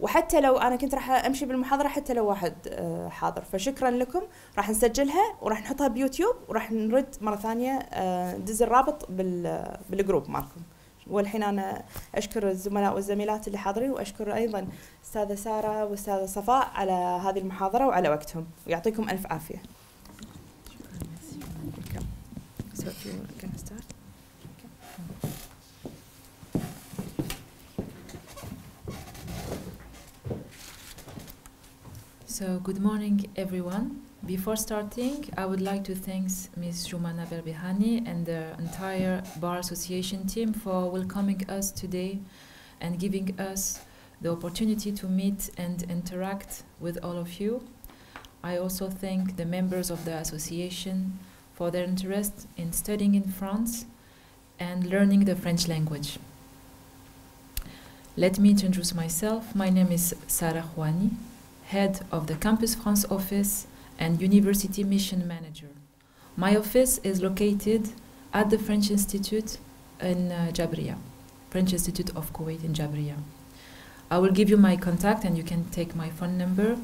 وحتى لو أنا كنت راح أمشي بالمحاضرة حتى لو واحد آه، حاضر. فشكرا لكم. راح نسجلها وراح نحطها بيوتيوب وراح نرد مرة ثانية آه، ندز الرابط بال بالجروب مالكم. والحين أنا أشكر الزملاء والزميلات اللي حاضرين وأشكر أيضا أستاذة سارة وأستاذة صفاء على هذه المحاضرة وعلى وقتهم. ويعطيكم ألف عافية. So So, good morning, everyone. Before starting, I would like to thank Ms. Jumana Berbihani and the entire Bar Association team for welcoming us today and giving us the opportunity to meet and interact with all of you. I also thank the members of the association for their interest in studying in France and learning the French language. Let me introduce myself. My name is Sarah Juani, head of the Campus France office and University Mission Manager. My office is located at the French Institute in uh, Jabriya, French Institute of Kuwait in Jabriya. I will give you my contact and you can take my phone number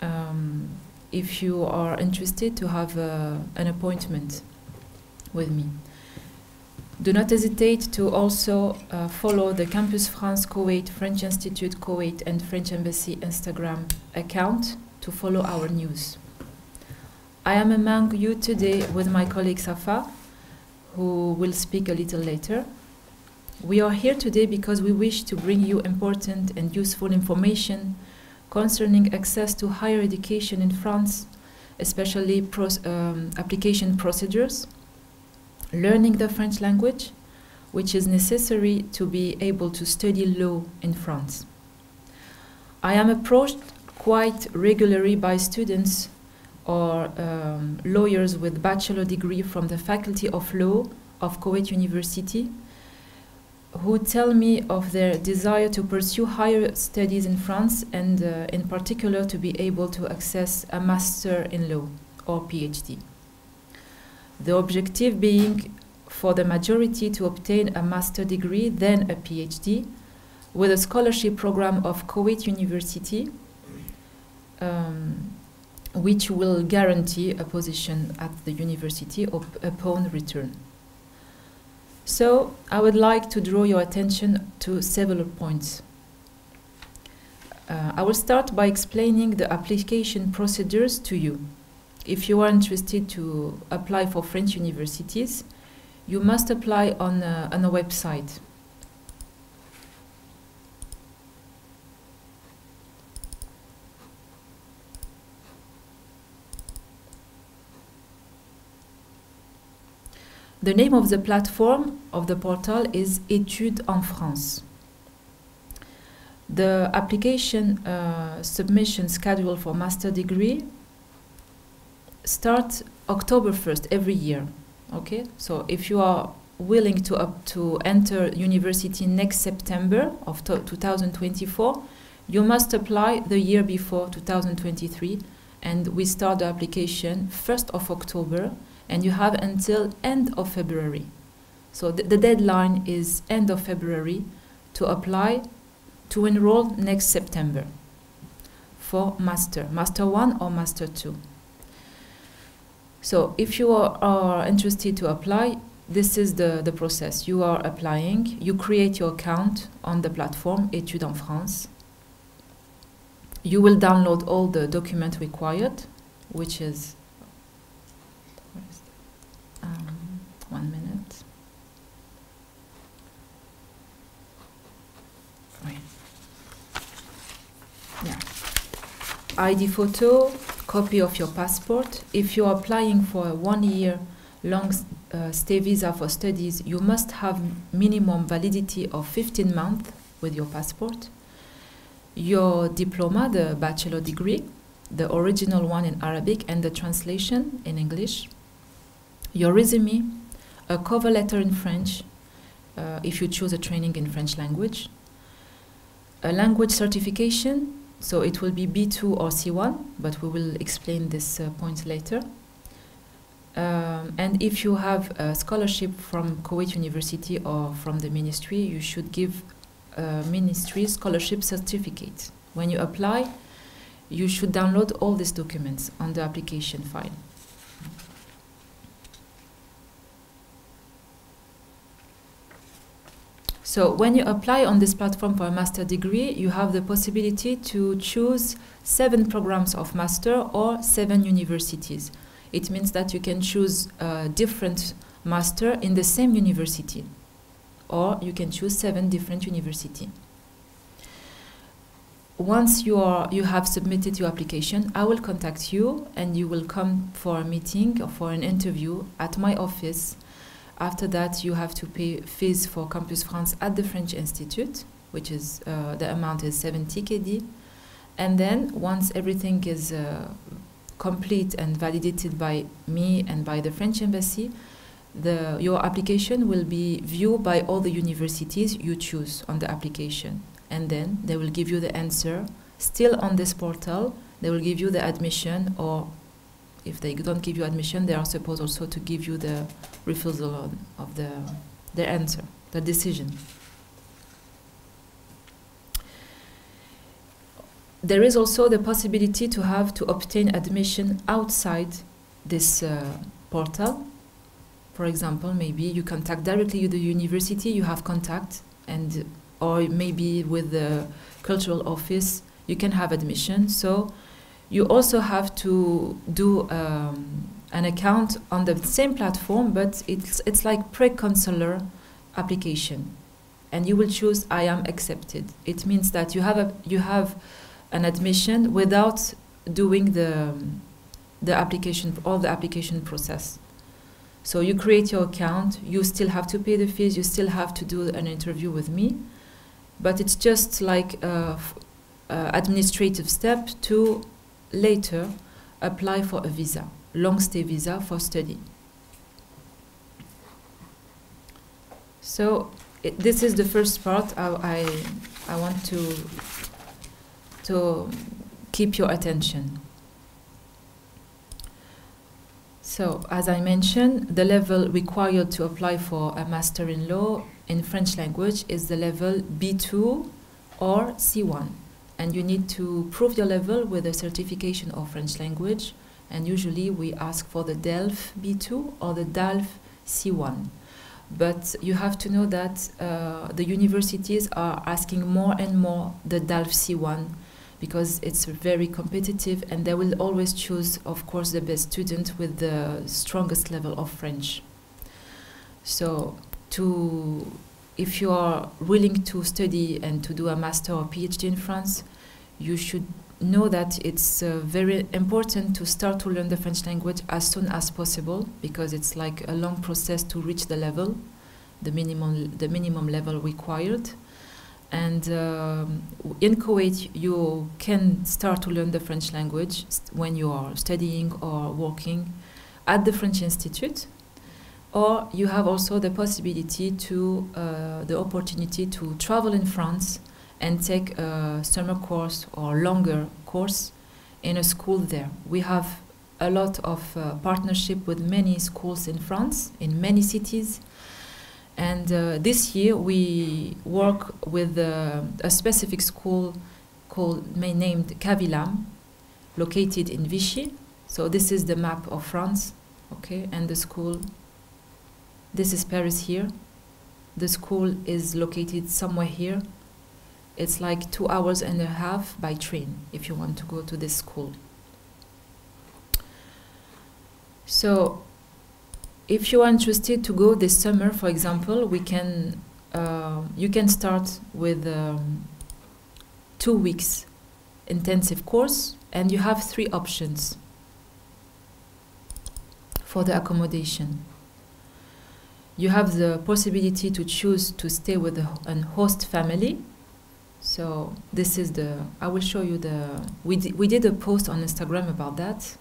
um, if you are interested to have uh, an appointment with me. Do not hesitate to also uh, follow the Campus France Kuwait, French Institute Kuwait, and French Embassy Instagram account to follow our news. I am among you today with my colleague Safa, who will speak a little later. We are here today because we wish to bring you important and useful information concerning access to higher education in France, especially pros- um, application procedures, learning the French language, which is necessary to be able to study law in France. I am approached quite regularly by students or um, lawyers with bachelor degree from the Faculty of Law of Kuwait University who tell me of their desire to pursue higher studies in France and uh, in particular to be able to access a master in law or PhD. The objective being for the majority to obtain a master degree, then a PhD, with a scholarship program of Kuwait University, um, which will guarantee a position at the university upon return. So, I would like to draw your attention to several points. Uh, I will start by explaining the application procedures to you. If you are interested to apply for French universities, you must apply on a, on a website. The name of the platform of the portal is Études en France. The application uh, submission schedule for master degree starts October 1st every year. Okay, so if you are willing to up to enter university next September of 2024, you must apply the year before 2023, and we start the application 1st of October, and you have until end of February. So the, the deadline is end of February to apply to enroll next September for master, master one or master two. So if you are, are interested to apply, this is the, the process. You are applying, you create your account on the platform Études en France. You will download all the documents required, which is? Um, one minute. Wait. Yeah. ID photo, copy of your passport. If you are applying for a one year long uh, stay visa for studies, you must have minimum validity of 15 months with your passport. Your diploma, the bachelor degree, the original one in Arabic and the translation in English. Your resume, a cover letter in French, uh, if you choose a training in French language, a language certification, so it will be B2 or C1, but we will explain this uh, point later. Um, and if you have a scholarship from Kuwait University or from the ministry, you should give uh, Ministry scholarship certificate. When you apply, you should download all these documents on the application file. So when you apply on this platform for a master degree, you have the possibility to choose seven programs of master or seven universities. It means that you can choose a different master in the same university, or you can choose seven different universities. Once you are you have submitted your application, I will contact you and you will come for a meeting or for an interview at my office after that, you have to pay fees for Campus France at the French Institute, which is uh, the amount is 70 KD. And then once everything is uh, complete and validated by me and by the French embassy, the, your application will be viewed by all the universities you choose on the application. And then they will give you the answer. Still on this portal, they will give you the admission or if they don't give you admission, they are supposed also to give you the refusal of the their answer, the decision. There is also the possibility to have to obtain admission outside this uh, portal. For example, maybe you contact directly with the university, you have contact, and or maybe with the cultural office, you can have admission. So you also have to do um, an account on the same platform, but it's, it's like pre-consular application. And you will choose I am accepted. It means that you have, a, you have an admission without doing the, the application, all the application process. So you create your account, you still have to pay the fees, you still have to do an interview with me, but it's just like a, a administrative step to later apply for a visa, long stay visa for study. So it, this is the first part I, I, I want to, to keep your attention. So, as I mentioned, the level required to apply for a Master in Law in French language is the level B2 or C1 and you need to prove your level with a certification of French language. And usually we ask for the DELF B2 or the DALF C1. But you have to know that uh, the universities are asking more and more the DALF C1 because it's very competitive and they will always choose, of course, the best student with the strongest level of French. So to if you are willing to study and to do a master or PhD in France, you should know that it's uh, very important to start to learn the French language as soon as possible because it's like a long process to reach the level, the minimum, the minimum level required. And um, in Kuwait, you can start to learn the French language when you are studying or working at the French Institute or you have also the possibility to uh, the opportunity to travel in France and take a summer course or longer course in a school there. We have a lot of uh, partnership with many schools in France, in many cities. And uh, this year we work with uh, a specific school called named CAVILAM, located in Vichy. So this is the map of France, okay, and the school this is Paris here. The school is located somewhere here. It's like two hours and a half by train if you want to go to this school. So, if you are interested to go this summer, for example, we can uh, you can start with um, two weeks intensive course, and you have three options for the accommodation you have the possibility to choose to stay with a, an host family. So this is the, I will show you the, we, di we did a post on Instagram about that.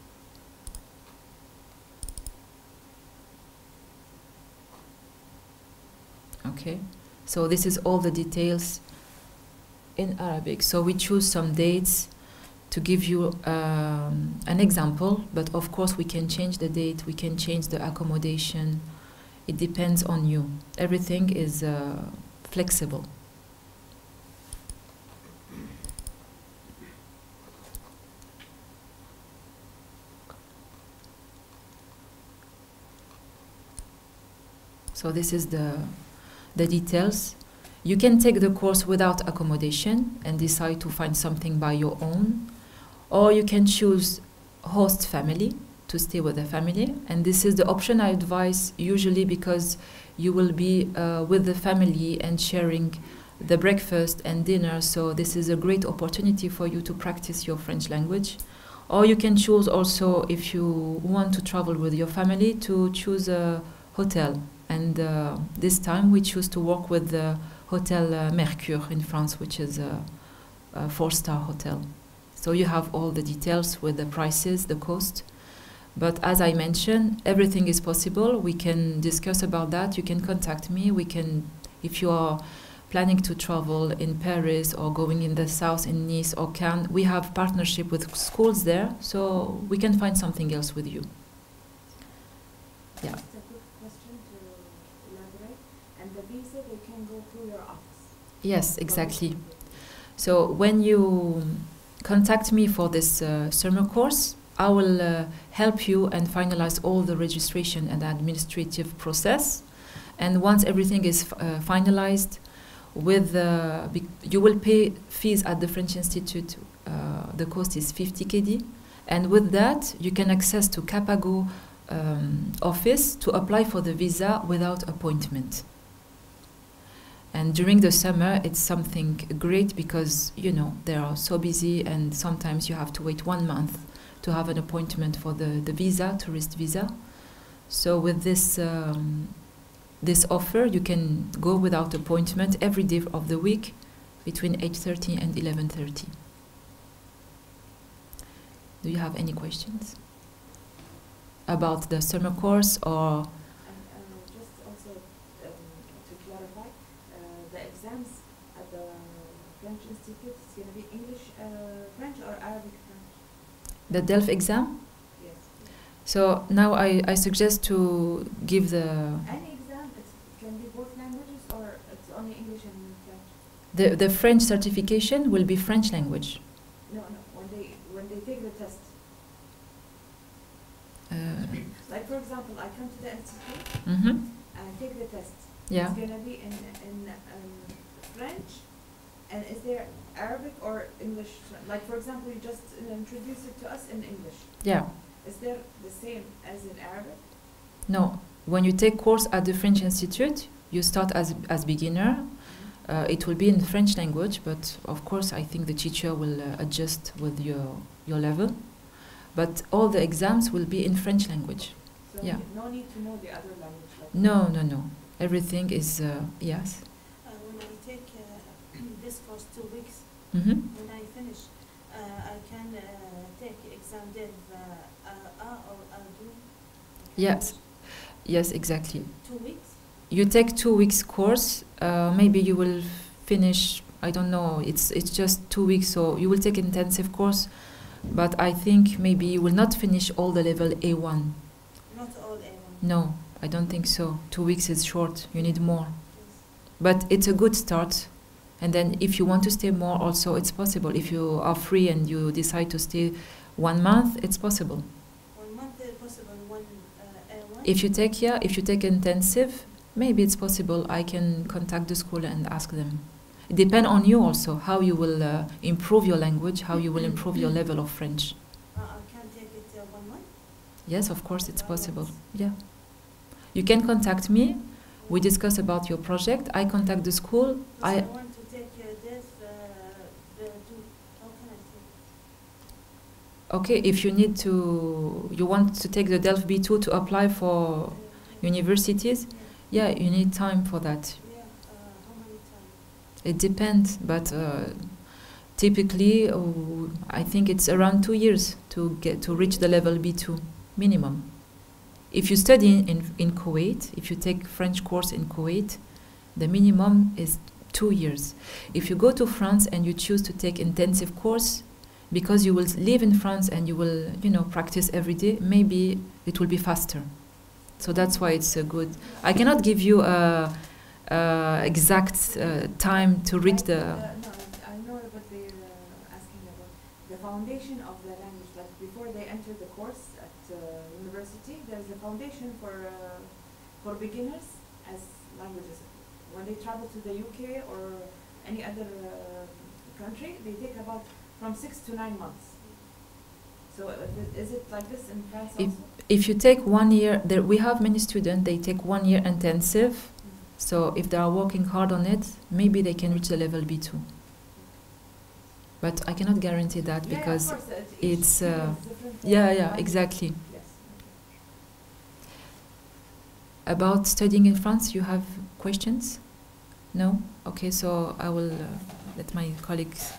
Okay, so this is all the details in Arabic. So we choose some dates to give you um, an example, but of course we can change the date, we can change the accommodation, it depends on you. Everything is uh, flexible. So this is the, the details. You can take the course without accommodation and decide to find something by your own, or you can choose host family to stay with the family. And this is the option I advise usually because you will be uh, with the family and sharing the breakfast and dinner. So this is a great opportunity for you to practice your French language. Or you can choose also, if you want to travel with your family, to choose a hotel. And uh, this time we choose to work with the Hotel uh, Mercure in France, which is a, a four-star hotel. So you have all the details with the prices, the cost. But as I mentioned, everything is possible. We can discuss about that. You can contact me. We can, if you are planning to travel in Paris or going in the south in Nice or Cannes, we have partnership with schools there, so we can find something else with you. Yeah. Just a quick question to elaborate. And the visa, they can go through your office? Yes, exactly. So when you contact me for this uh, summer course, I will uh, help you and finalize all the registration and administrative process. And once everything is uh, finalized, with uh, you will pay fees at the French Institute. Uh, the cost is 50 KD, and with that you can access to Capago um, office to apply for the visa without appointment. And during the summer, it's something great because you know they are so busy, and sometimes you have to wait one month to have an appointment for the, the visa, tourist visa. So with this um, this offer, you can go without appointment every day of the week between 8:30 and 11:30. Do you have any questions about the summer course or? Uh, just also um, to clarify, uh, the exams at the French Institute is going to be English uh, French or Arabic? The DELF exam. Yes. So now I, I suggest to give the Any exam, it can be both languages or it's only English and French? the, the French certification will be French language. No, no. When they when they take the test, Uh, like for example, I come to the institute mhm. and I take the test. Yeah. It's gonna be in in um, French, and is there Arabic or English? Like for example, you just introduce it to us in English. Yeah. Is there the same as in Arabic? No. When you take course at the French Institute, you start as as beginner. Uh, it will be in French language, but of course, I think the teacher will uh, adjust with your your level. But all the exams will be in French language. So Yeah. no need to know the other language. Like No, no, no. Everything is uh, yes. Uh, when I take uh, this course two weeks, hmm when I finish, uh, I can uh, take exam dev uh, uh, A or A2. Yes. Yes, exactly. Two weeks. You take two weeks course. Uh, maybe you will finish. I don't know. It's it's just two weeks, so you will take intensive course. But I think maybe you will not finish all the level A1. Not all A1. No, I don't think so. Two weeks is short. You need more. But it's a good start. And then if you want to stay more, also it's possible. If you are free and you decide to stay one month, it's possible. One month uh, possible, one uh, A1. If you take yeah, if you take intensive, maybe it's possible. I can contact the school and ask them. It depends on you also how you will uh, improve your language, how you will improve your level of French. uh, I can take it uh, one month. Yes, of course, it's possible. Yeah, you can contact me. We discuss about your project. I contact the school. I I want to take uh, dev uh, the two, how can I take it? Okay. If you need to, you want to take the DELF B2 to apply for universities. yeah, you need time for that. It depends, but uh, typically, uh, I think it's around two years to get to reach the level B2 minimum. If you study in, in Kuwait, if you take French course in Kuwait, the minimum is two years. If you go to France and you choose to take intensive course, because you will live in France and you will, you know, practice every day, maybe it will be faster. So that's why it's a good. I cannot give you a, a exact uh, time to reach the. uh, no, I know what they're uh, asking about. The foundation of the language, like before they enter the course at university, there's a foundation for uh, for beginners as languages. When they travel to the UK or any other country, they take about from six to nine months. So uh, is it like this in France If- also? If you take one year, there, we have many students, they take one year intensive. So if they are working hard on it, maybe they can reach the level B2. But I cannot guarantee that Yeah, because, course, uh, it's, uh, yeah, yeah, exactly. Yes. About studying in France, you have questions? No? Okay, so I will uh, let my colleagues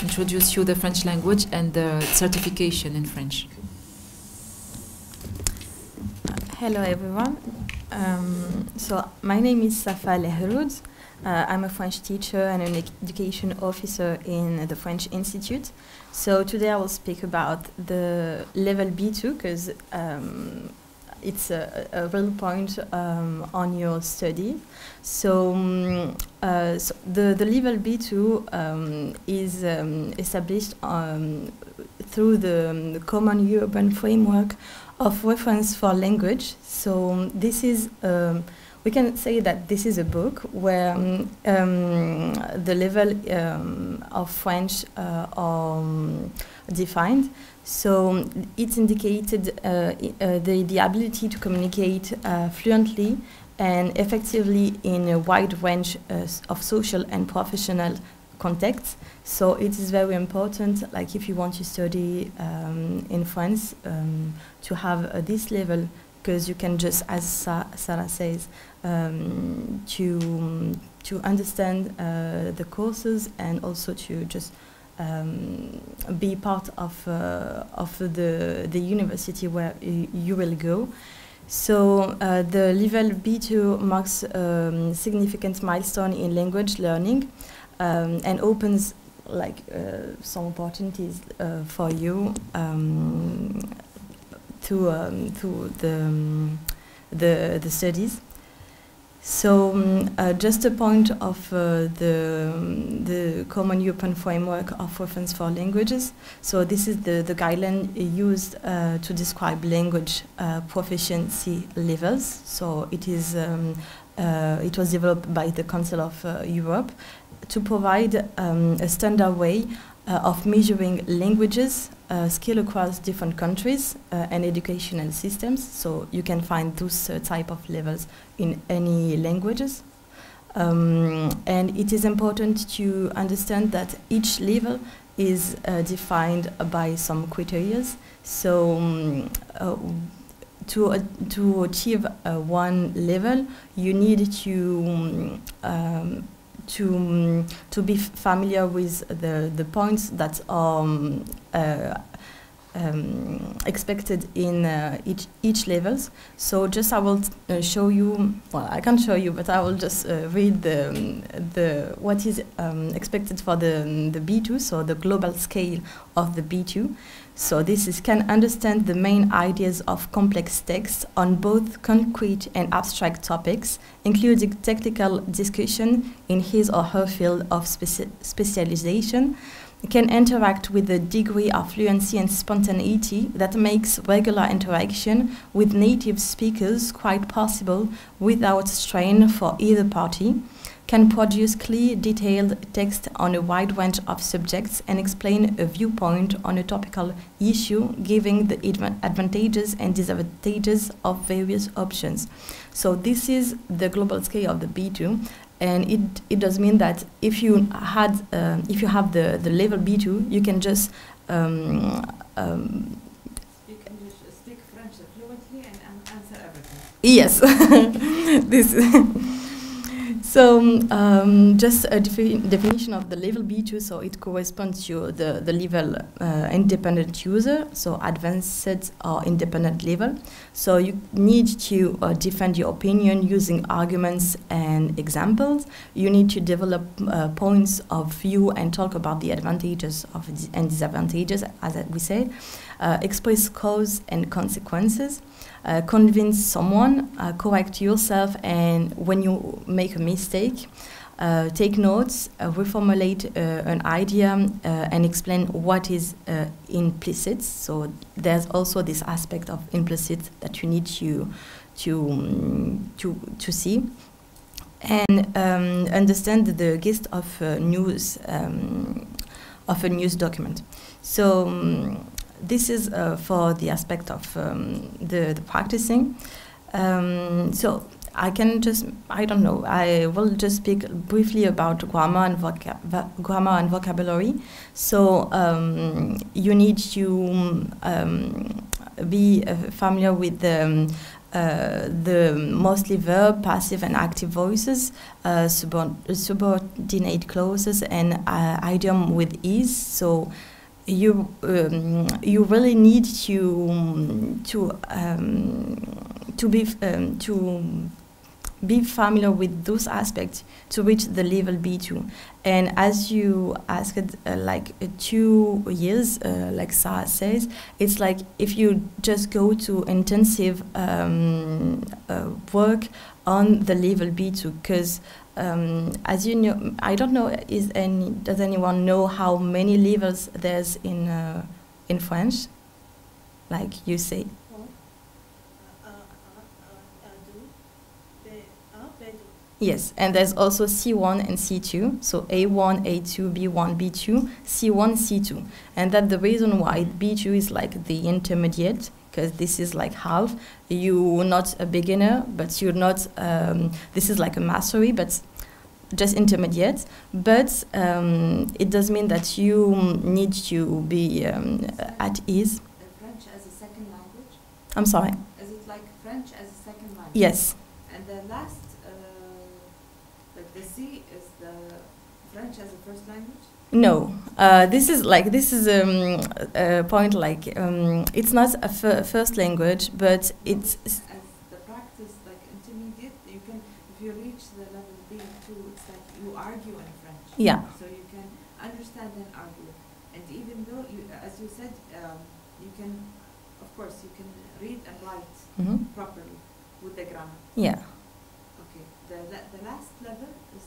introduce you the French language and the certification in French. Hello everyone. Um, so my name is Safa Lehroud. Uh, I'm a French teacher and an education officer in the French Institute. So today I will speak about the level B2 because um, it's a, a real point um, on your study. So, um, uh, so the, the level B2 um, is um, established um, through the, um, the Common European Framework of reference for language. So this is we can say that this is a book where um, um, the level um, of French uh, are um, defined. So it's indicated uh, uh, the the ability to communicate uh, fluently and effectively in a wide range uh, of social and professional contexts. So it is very important, like if you want to study um, in France, um, to have uh, this level because you can just, as Sa- Sarah says, um, to to understand uh, the courses and also to just um, be part of uh, of the the university where you will go. So uh, the level B2 marks um, significant milestone in language learning um, and opens like uh, some opportunities uh, for you um, to um, to the the the studies. So um, uh, just a point of uh, the the Common European Framework of Reference for Languages. So this is the the guideline used uh, to describe language proficiency levels. So it is um, it was developed by the Council of Europe to provide um, a standard way uh, of measuring languages uh, skill across different countries uh, and educational systems. So you can find those uh, type of levels in any languages. Um, and it is important to understand that each level is uh, defined by some criteria. So um, to, uh, to achieve uh, one level, you need to um, to um, to be familiar with the the points that um, uh, um, expected in uh, each each levels. So just I will uh, show you. Well, I can't show you, but I will just uh, read the the what is um, expected for the the B2. So the global scale of the B2. So this is can understand the main ideas of complex text on both concrete and abstract topics, including technical discussion in his or her field of speci- specialization, can interact with a degree of fluency and spontaneity that makes regular interaction with native speakers quite possible without strain for either party, can produce clear, detailed text on a wide range of subjects and explain a viewpoint on a topical issue, giving the adva- advantages and disadvantages of various options. So this is the global scale of the B2, and it it does mean that if you had uh, if you have the the level B2, you can just um, um, You can just speak French fluently and answer everything. Yes, this. So um, just a defi- definition of the level B2. So it corresponds to the the level uh, independent user. So advanced or independent level. So you need to uh, defend your opinion using arguments and examples. You need to develop uh, points of view and talk about the advantages of and disadvantages, as we said. Uh, express cause and consequences uh, convince someone, uh, correct yourself, and when you make a mistake, uh, take notes, uh, reformulate uh, an idea, uh, and explain what is implicit. So there's also this aspect of implicit that you need to to um, to to see, and um, understand the gist of news um, of a news document. So. This is uh, for the aspect of um, the, the practicing. Um, so I can just, I don't know, I will just speak briefly about grammar and, voca- grammar and vocabulary. So um, you need to um, be uh, familiar with the, um, uh, the mostly verb, passive, and active voices, uh, subordinate clauses, and uh, idiom with ease. So you um, you really need to to um, to be um, to be familiar with those aspects to reach the level B2. And as you asked, uh, like uh, two years, uh, like Sarah says, it's like if you just go to intensive um, uh, work on the level B2, because um, as you know, I don't know, is any does anyone know how many levels there's in uh, in French? Like you say. Yes, and there's also C1 and C2. So A1, A2, B1, B2, C1, C2. And that's the reason why B2 is like the intermediate, because this is like half. You're not a beginner, but you're not, um, this is like a mastery, but just intermediate. But um, it does mean that you need to be um, at ease. French as a second language? I'm sorry. Is it like French as a second language? Yes. And the last, uh, like the C is the French as a first language? No, uh, this is like this is um, a point like um, it's not a first language, but it's As the practice, like intermediate, you can, if you reach the level B two, it's like you argue in French. yeah, So you can understand and argue. And even though you, as you said, um, you can, of course, you can read and write hmm properly with the grammar. yeah. Okay. The, la- the last level is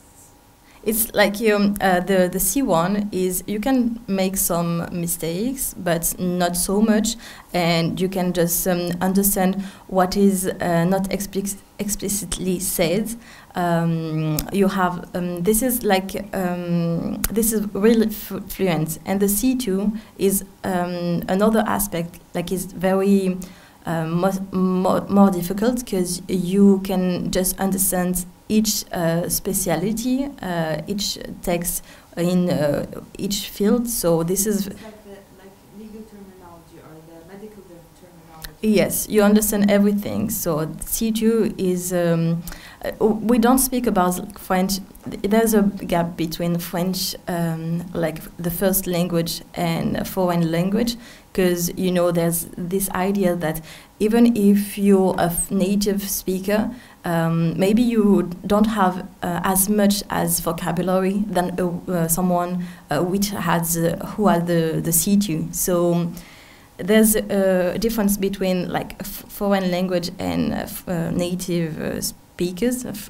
It's like um, uh, the the C one is you can make some mistakes, but not so much, and you can just um, understand what is uh, not explic- explicitly said. Um, you have um, this is like um, this is really fluent, and the C two is another aspect like is very. More, more, more difficult because you can just understand each uh, speciality, uh, each text in uh, each field. So this is like the like legal terminology or the medical terminology. yes, you understand everything. So C2 is um, we don't speak about French. There's a gap between French, um, like the first language, and foreign language, because you know there's this idea that even if you're a native speaker, um, maybe you don't have uh, as much as vocabulary than uh, uh, someone uh, which has uh, who has the the C2. So there's a difference between like foreign language and uh, uh, native uh, speakers of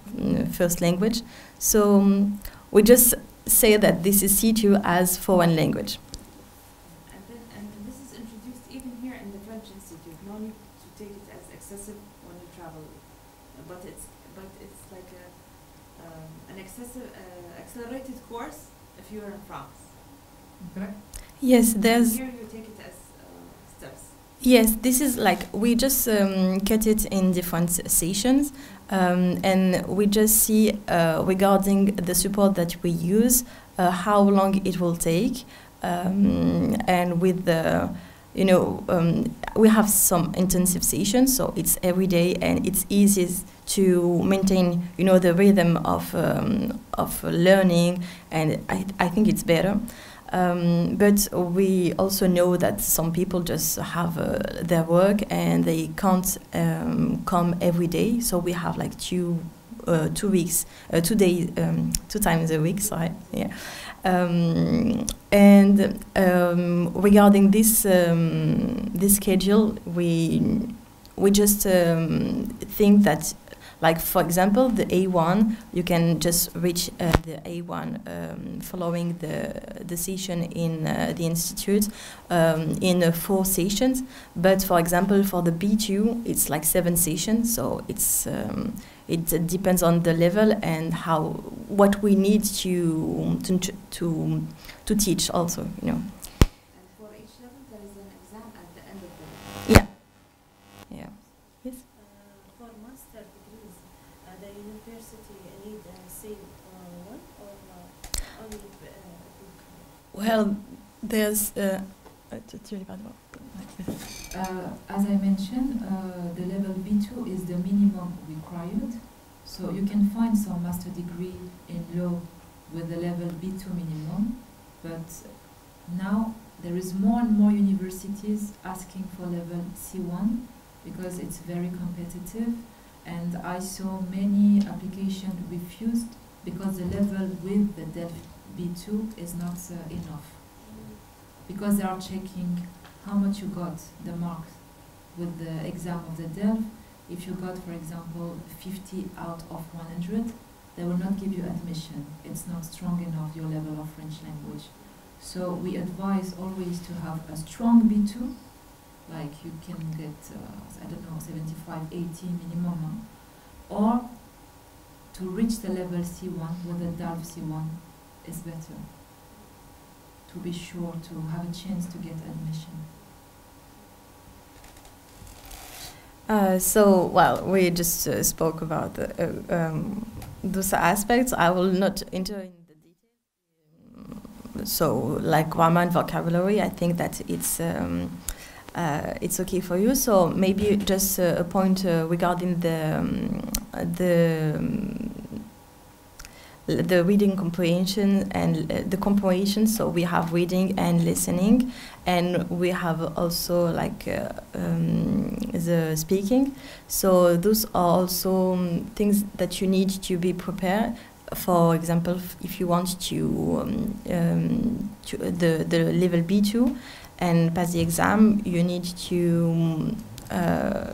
first language. So um, we just say that this is C2 as foreign language. And then and this is introduced even here in the French Institute. No need to take it as excessive when you travel, but it's but it's like a um, an excessive uh, accelerated course if you're in France. Correct. Yes, there's Here you take it as uh, steps. Yes, this is like we just um, cut it in different sessions, um, and we just see uh, regarding the support that we use, uh, how long it will take, um, and with the, you know, um, we have some intensive sessions, so it's every day, and it's easy to maintain, you know, the rhythm of um, of learning, and I I think it's better. Um, but we also know that some people just have uh, their work and they can't um, come every day. So we have like two, uh, two weeks, uh, two days, um, two times a week. Sorry, yeah. Um, and um, regarding this um, this schedule, we we just think that Like for example, the A1, you can just reach uh, the A1 um, following the decision in uh, the institute um, in uh, four sessions. But for example, for the B2, it's like seven sessions. So it's um, it depends on the level and how what we need to to to, to teach also. You know. And for each level, there is an exam at the end of the level. Yeah. Yeah. Yes. Uh, for master degrees, uh, the university need uh, C1 or uh, only uh, Well, there's. Uh, Uh, as I mentioned, uh, the level B2 is the minimum required. So you can find some master degree in law with the level B2 minimum, but now there is more and more universities asking for level C1 because it's very competitive and I saw many applications refused because the level with the DELF B2 is not uh, enough because they are checking how much you got, the marks with the exam of the DELF. If you got, for example, 50 out of 100, they will not give you admission. It's not strong enough, your level of French language. So we advise always to have a strong B2, like you can get, uh, I don't know, 75, 80 minimum, or to reach the level C1 with the DALF C1 is better to be sure to have a chance to get admission. Uh, so, well, we just uh, spoke about the, uh, um, those aspects. I will not enter in the details. So, like grammar and vocabulary, I think that it's um, uh, it's okay for you. So maybe just uh, a point uh, regarding the um, the um, the reading comprehension and uh, the comprehension. So we have reading and listening, and we have also like uh, um, the speaking. So those are also um, things that you need to be prepared. For example, if you want to, um, um, to the the level B two and pass the exam, you need to uh,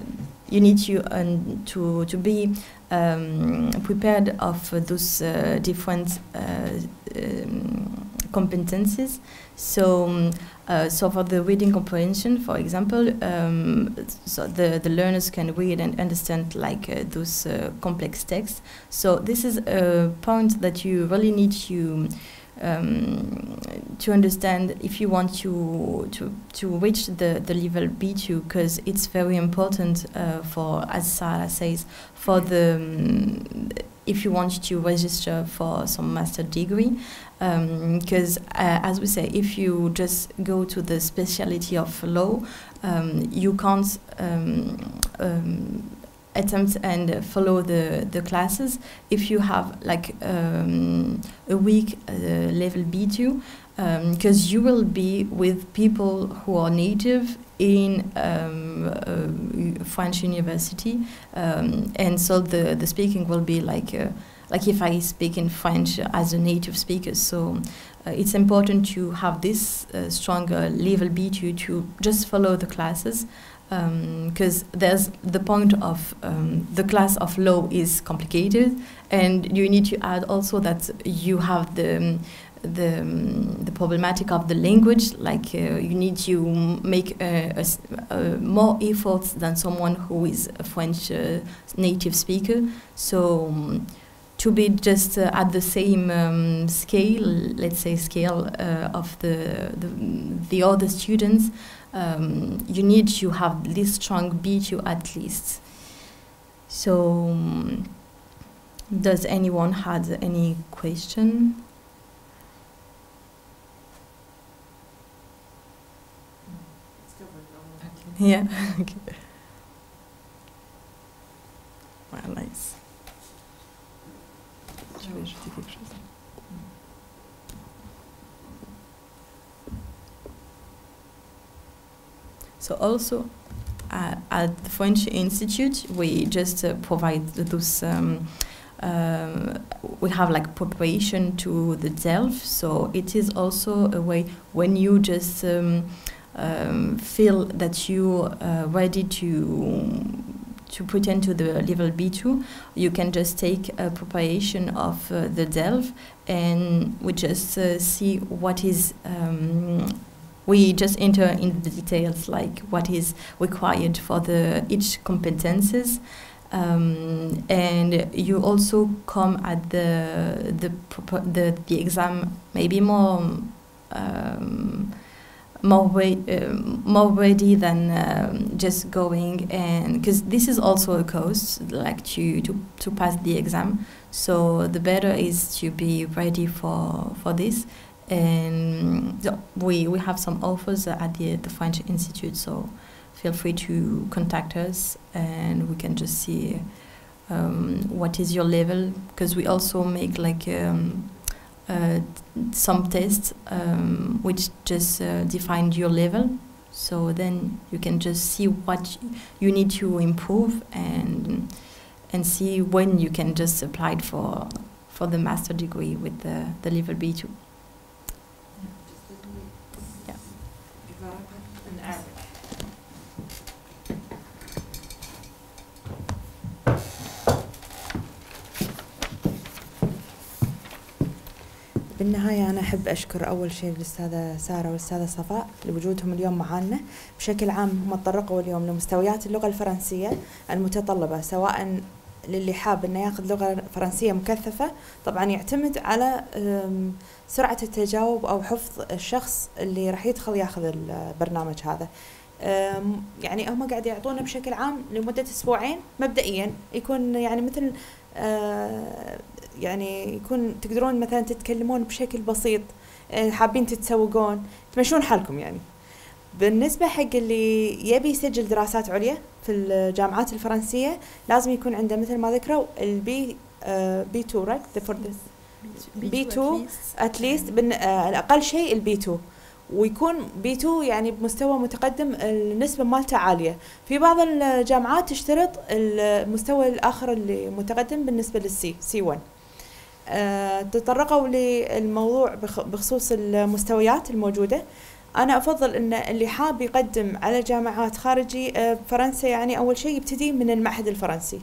you need to um, to to be um, prepared of those uh, different uh, um, competencies. So, um, uh, so for the reading comprehension, for example, um, so the, the learners can read and understand like uh, those uh, complex texts. So this is a point that you really need to um, to understand if you want to to to reach the the level B2 because it's very important uh, for as Sarah says for the um, if you want to register for some master degree because um, uh, as we say if you just go to the specialty of law um, you can't um, um, attempt and follow the, the classes. If you have like um, a weak uh, level B2 because um, you will be with people who are native in um, uh, French university um, and so the, the speaking will be like uh, like if I speak in French as a native speaker. So uh, it's important to have this uh, stronger level B2 to just follow the classes because um, there's the point of um, the class of law is complicated, and you need to add also that you have the the, um, the problematic of the language. Like uh, you need to make a, a, a more efforts than someone who is a French uh, native speaker. So. Um, to be just uh, at the same um, scale, let's say scale uh, of the, the the other students, um, you need to have this strong B2 at least. So, um, does anyone have any question? Yeah. okay. So also uh, at the French Institute, we just uh, provide those. Um, uh, we have like preparation to the DELF, so it is also a way when you just um, um, feel that you are ready to to pretend to the level B2, you can just take a preparation of uh, the DELF and we just uh, see what is. Um, we just enter in the details like what is required for the each competences um, and you also come at the the the, the exam maybe more um, more way, um, more ready than um, just going and because this is also a cost like to, to to pass the exam. So the better is to be ready for for this and we we have some offers at the the French Institute so feel free to contact us and we can just see um, what is your level because we also make like um, uh, some tests um, which just uh, define your level. So then you can just see what you need to improve and and see when you can just apply for for the master degree with the, the level B2 بالنهاية أنا أحب أشكر أول شيء الأستاذة سارة والأستاذة صفاء لوجودهم اليوم معانا. بشكل عام هم تطرقوا اليوم لمستويات اللغة الفرنسية المتطلبة سواء للي حاب إنه ياخذ لغة فرنسية مكثفة. طبعا يعتمد على سرعة التجاوب أو حفظ الشخص اللي راح يدخل ياخذ البرنامج هذا. يعني هم قاعد يعطونا بشكل عام لمدة أسبوعين مبدئيا. يكون يعني مثل آه، يعني يكون تقدرون مثلا تتكلمون بشكل بسيط آه، حابين تتسوقون. تمشون حالكم يعني؟ بالنسبة حق اللي يبي يسجل دراسات عليا في الجامعات الفرنسية لازم يكون عنده مثل ما ذكروا البي بي 2 right? For this B2 at least. بن آه أقل شيء البي 2 ويكون بي 2 يعني بمستوى متقدم النسبة مالته عالية. في بعض الجامعات تشترط المستوى الآخر اللي متقدم بالنسبة للسي سي 1 آه تطرقوا للموضوع بخ- بخصوص المستويات الموجودة. أنا أفضل أن اللي حاب يقدم على جامعات خارجي آه، فرنسا يعني أول شيء يبتدي من المعهد الفرنسي.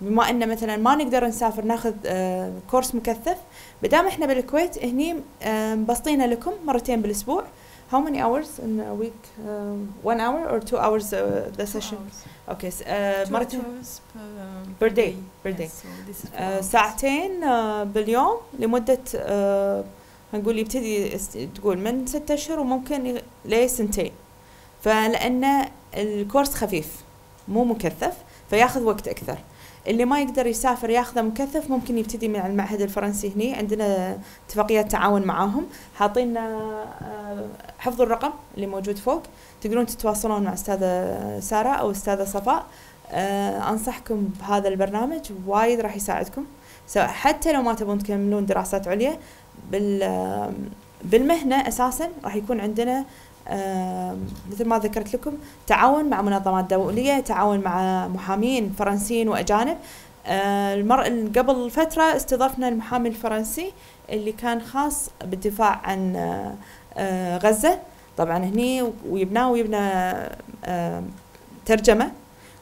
بما أن مثلا ما نقدر نسافر ناخذ آه، كورس مكثف بدام إحنا بالكويت هني آه، مبسطينه لكم مرتين بالأسبوع. How many hours in a week? Um, one hour or two hours uh, the session? Okay, s- uh, مرتين per day, per day. آه، ساعتين آه، باليوم لمدة آه، هنقول يبتدي تقول من ستة أشهر وممكن لسنتين فلأن الكورس خفيف مو مكثف فياخذ وقت أكثر اللي ما يقدر يسافر ياخذه مكثف ممكن يبتدي من المعهد الفرنسي هني. عندنا اتفاقية تعاون معاهم. حاطين آه، حفظوا الرقم اللي موجود فوق. تقدرون تتواصلون مع أستاذة سارة أو أستاذة صفاء. آه، أنصحكم بهذا البرنامج. وايد راح يساعدكم. سواء حتى لو ما تبون تكملون دراسات عليا بال بالمهنة أساسا راح يكون عندنا مثل ما ذكرت لكم تعاون مع منظمات دولية تعاون مع محامين فرنسيين وأجانب. آه، المر... قبل فترة استضفنا المحامي الفرنسي اللي كان خاص بالدفاع عن آه، غزة. طبعا هني ويبناه ويبنى آه، ترجمة.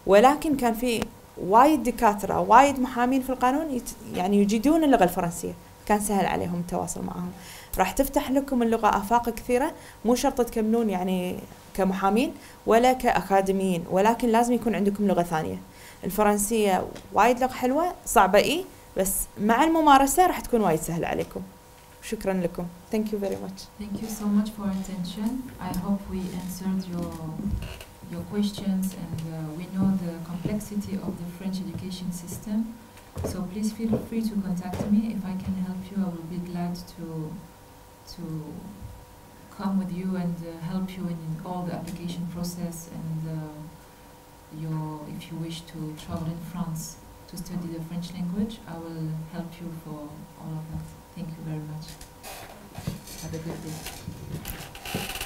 ولكن كان في وايد دكاترة وايد محامين في القانون. يعني يجيدون اللغة الفرنسية. كان سهل عليهم التواصل معهم. راح تفتح لكم اللغة آفاق كثيرة مو شرط تكملون يعني كمحامين ولا كأكاديميين ولكن لازم يكون عندكم لغة ثانية الفرنسية وايد لغة حلوة صعبة إيه بس مع الممارسة راح تكون وايد سهلة عليكم شكرا لكم thank you very much Thank you so much for attention. I hope we answered your your questions and uh, we know the complexity of the French education system. So please feel free to contact me. If I can help you, I will be glad to to come with you and uh, help you in, in, all the application process and uh, your, if you wish to travel in France to study the French language, I will help you for all of that. Thank you very much. Have a good day.